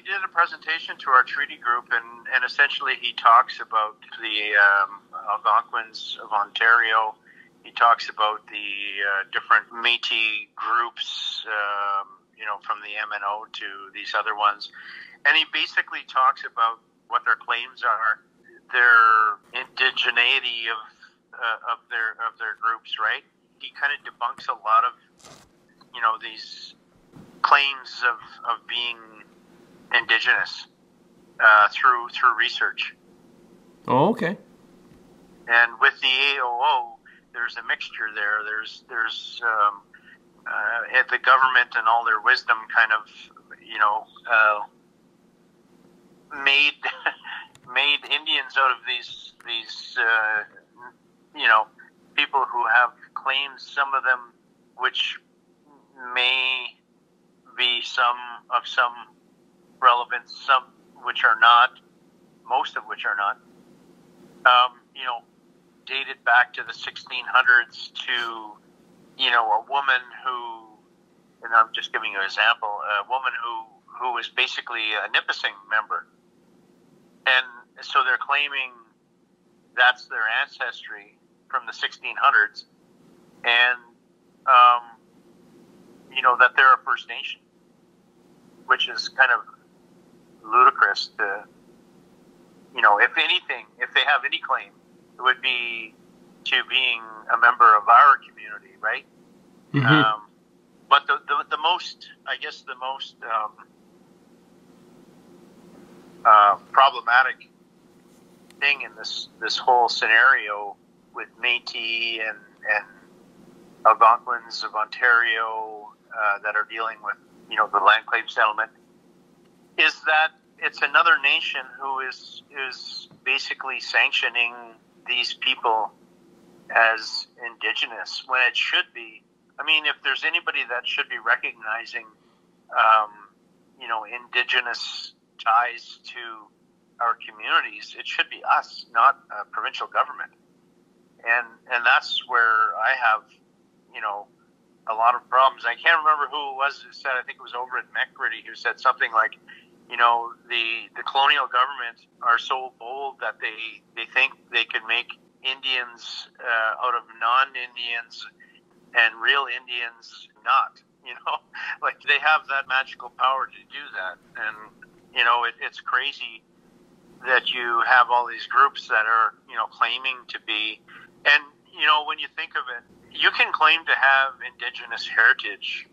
he did a presentation to our treaty group, and, and essentially he talks about the um, Algonquins of Ontario. He talks about the uh, different Métis groups, um, you know, from the MNO to these other ones, and he basically talks about what their claims are, their indigeneity of uh, of their of their groups, right? He kind of debunks a lot of you know these claims of, of being indigenous uh, through through research. Oh, okay. And with the AOO, there's a mixture there. There's there's um, uh, the government and all their wisdom kind of you know uh, made made Indians out of these these uh, you know people who have claims. Some of them which may be some of some relevance, some which are not, most of which are not. Um, you know, dated back to the 1600s to, you know, a woman who, and I'm just giving you an example, a woman who who was basically a Nipissing member, and so they're claiming that's their ancestry from the 1600s, and um, you know, that they're a First Nation, which is kind of ludicrous to, you know, if anything, if they have any claim, it would be to being a member of our community, right? Mm-hmm. Um, but the, the, the most, I guess, the most um, uh, problematic thing in this this whole scenario with Métis and and Algonquins of Ontario uh, that are dealing with, you know, the land claim settlement, is that it's another nation who is is basically sanctioning these people as indigenous when it should be. I mean, if there's anybody that should be recognizing, um, you know, indigenous ties to our communities, it should be us, not a provincial government. And and that's where I have, you know, a lot of problems. I can't remember who it was who said. I think it was over at McCready who said something like, you know, the the colonial government are so bold that they they think they could make Indians uh, out of non-Indians and real Indians not. You know, like they have that magical power to do that, and you know, it, it's crazy that you have all these groups that are you know claiming to be, and you know, when you think of it, you can claim to have indigenous heritage,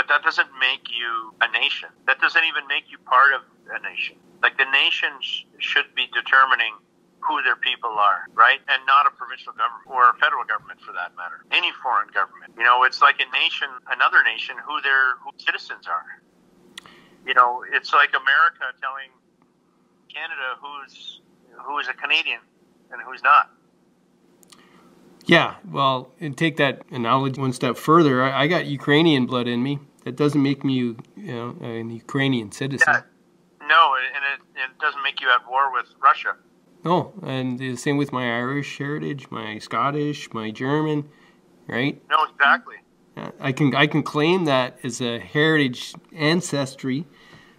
but that doesn't make you a nation. That doesn't even make you part of a nation. Like the nations should be determining who their people are, right? And not a provincial government or a federal government for that matter. Any foreign government. You know, it's like a nation, another nation, who their who citizens are. You know, it's like America telling Canada who's who is a Canadian and who's not. Yeah, well, and take that analogy one step further. I, I got Ukrainian blood in me. That doesn't make me, you know, an Ukrainian citizen. Yeah. No, and it, it doesn't make you at war with Russia. No, and the same with my Irish heritage, my Scottish, my German, right? No, exactly. I can I can claim that as a heritage ancestry,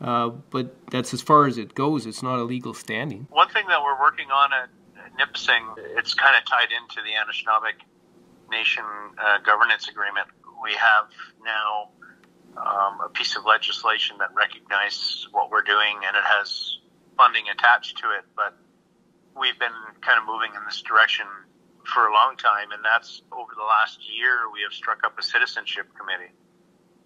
uh, but that's as far as it goes. It's not a legal standing. One thing that we're working on at Nipissing, it's kind of tied into the Anishinaabe Nation uh, governance agreement. We have now um, a piece of legislation that recognizes what we're doing, and it has funding attached to it. But we've been kind of moving in this direction for a long time, and that's over the last year we have struck up a citizenship committee.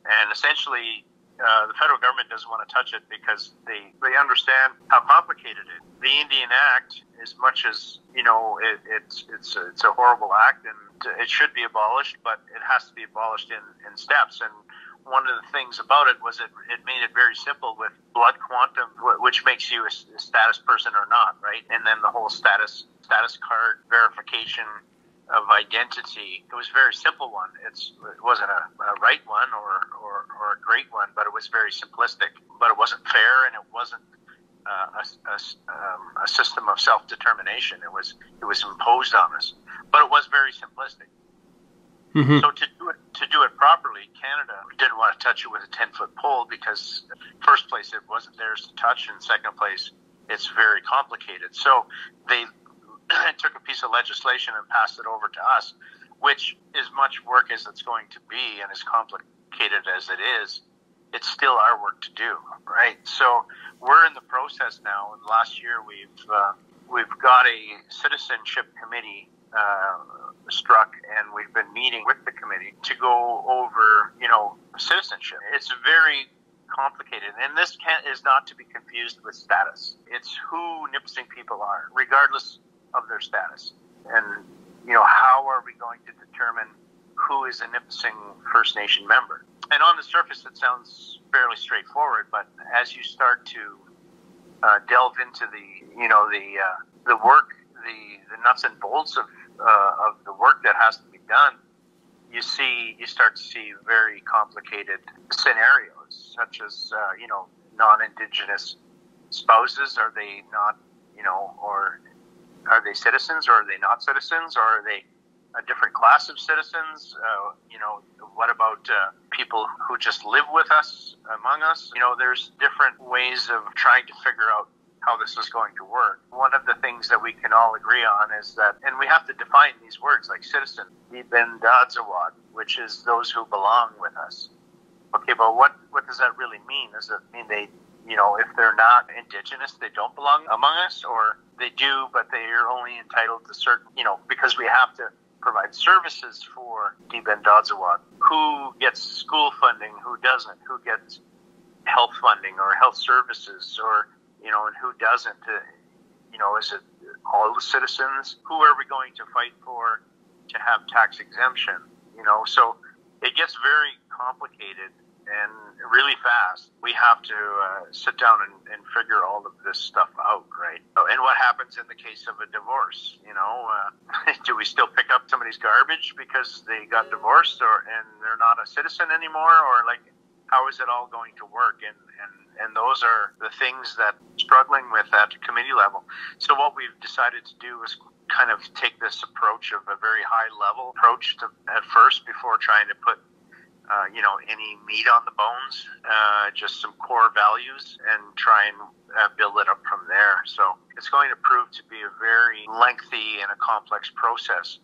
And essentially, uh, the federal government doesn't want to touch it because they, they understand how complicated it is. The Indian Act, as much as, you know, it, it's, it's, a, it's a horrible act and it should be abolished, but it has to be abolished in, in steps. And one of the things about it was it, it made it very simple with blood quantum, which makes you a status person or not, right? And then the whole status status card verification of identity. It was a very simple one. It's, it wasn't a, a right one or, or, or, a great one, but it was very simplistic. But it wasn't fair, and it wasn't uh, a, a, um, a system of self determination. It was it was imposed on us, but it was very simplistic. Mm-hmm. So to to do it properly, Canada didn't want to touch it with a 10 foot pole because, first place, it wasn't theirs to touch, and second place, it's very complicated. So they took a piece of legislation and passed it over to us, which is much work as it's going to be and as complicated as it is. It's still our work to do, right? So we're in the process now. And last year we've uh, we've got a citizenship committee uh, struck, and we've been meeting with the committee to go over, you know, citizenship. It's very complicated, and this can, is not to be confused with status. It's who Nipissing people are, regardless of their status, and you know, how are we going to determine who is a Nipissing First Nation member? And on the surface, it sounds fairly straightforward, but as you start to uh, delve into the, you know, the uh, the work, the the nuts and bolts of uh, of the work that has to be done, you see, you start to see very complicated scenarios, such as uh, you know, non-indigenous spouses. Are they not, you know, or are they citizens, or are they not citizens, or are they a different class of citizens? Uh, you know, what about uh, people who just live with us among us? You know, there's different ways of trying to figure out how this is going to work. One of the things that we can all agree on is that, and we have to define these words like citizen, Ibn Dadzawad, which is those who belong with us. Okay, but what, what does that really mean? Does it mean they, you know, if they're not indigenous, they don't belong among us, or they do, but they are only entitled to certain, you know, because we have to provide services for Ibn Dadzawad. Who gets school funding? Who doesn't? Who gets health funding or health services or you know, and who doesn't? Uh, you know, is it all the citizens? Who are we going to fight for to have tax exemption? You know, so it gets very complicated and really fast. We have to uh, sit down and, and figure all of this stuff out, right? And what happens in the case of a divorce? You know, uh, do we still pick up somebody's garbage because they got divorced, or and they're not a citizen anymore, or like how is it all going to work? And and and those are the things that struggling with at the committee level. So what we've decided to do is kind of take this approach of a very high level approach to, at first before trying to put uh, you know any meat on the bones, uh, just some core values, and try and uh, build it up from there. So it's going to prove to be a very lengthy and a complex process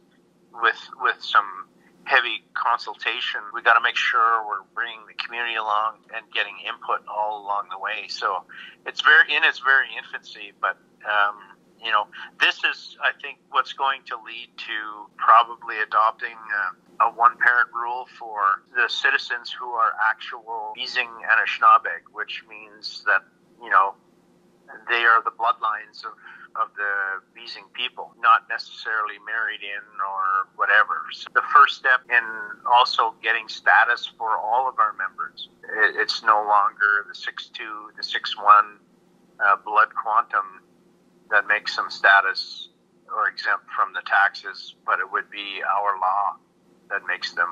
with with some heavy consultation. We got to make sure we're bringing the community along and getting input all along the way. So it's very in its very infancy, but um, you know, this is I think what's going to lead to probably adopting uh, a one-parent rule for the citizens who are actual Nbissing Anishinaabe, which means that you know they are the bloodlines of of the Nbissing people, not necessarily married in or whatever. So the first step in also getting status for all of our members, it's no longer the 6-2, the 6-1 uh, blood quantum that makes them status or exempt from the taxes, but it would be our law that makes them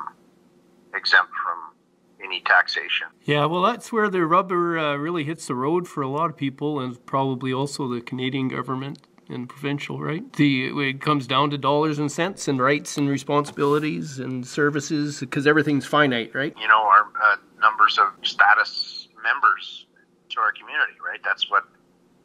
exempt from any taxation. Yeah, well, that's where the rubber uh, really hits the road for a lot of people, and probably also the Canadian government and provincial, right? The it comes down to dollars and cents and rights and responsibilities and services because everything's finite, right? You know, our uh, numbers of status members to our community, right? That's what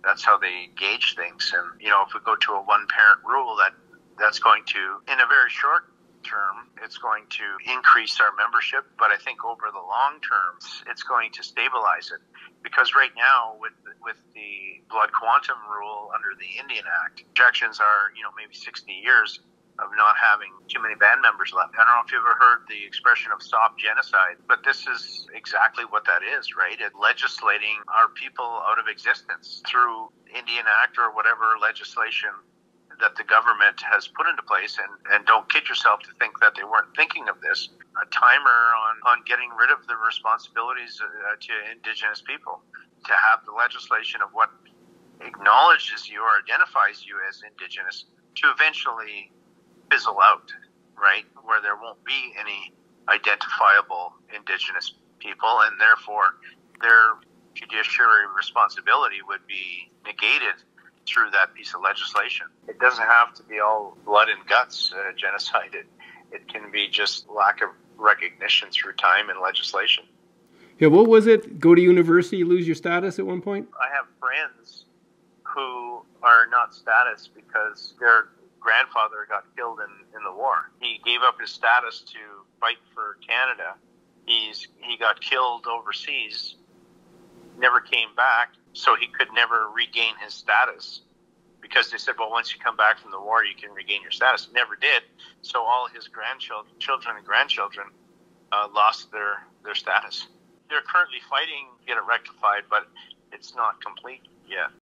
that's how they gauge things. And you know, if we go to a one-parent rule, that that's going to, in a very short term, it's going to increase our membership, but I think over the long term, it's going to stabilize it. Because right now, with with the blood quantum rule under the Indian Act, projections are you know maybe 60 years of not having too many band members left. I don't know if you've ever heard the expression of stop genocide, but this is exactly what that is, right? Legislating our people out of existence through Indian Act or whatever legislation that the government has put into place, and, and don't kid yourself to think that they weren't thinking of this, a timer on, on getting rid of the responsibilities uh, to Indigenous people, to have the legislation of what acknowledges you or identifies you as Indigenous to eventually fizzle out, right? Where there won't be any identifiable Indigenous people, and therefore their fiduciary responsibility would be negated through that piece of legislation. It doesn't have to be all blood and guts uh, genocide. It, it can be just lack of recognition through time and legislation. Yeah, what was it? Go to university, lose your status at one point? I have friends who are not status because their grandfather got killed in, in the war. He gave up his status to fight for Canada. He's he got killed overseas, never came back, so he could never regain his status because they said, well, once you come back from the war, you can regain your status. Never did. So all his grandchildren, children and grandchildren, uh, lost their their status. They're currently fighting to get it rectified, but it's not complete yet.